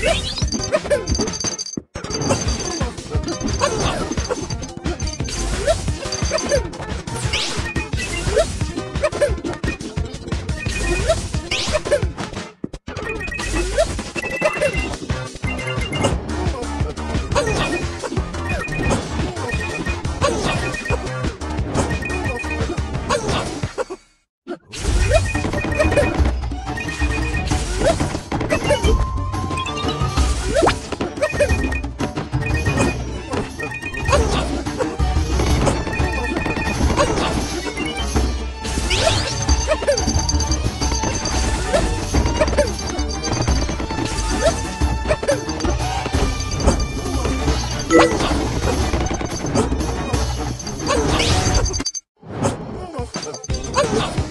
Yeah! 好。